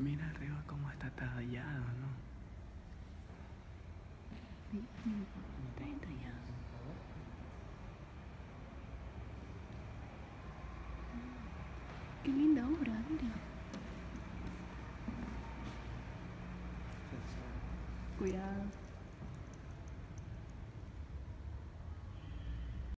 Mira arriba cómo está tallado, ¿no? Está tallado. Qué linda obra, mira. Cuidado.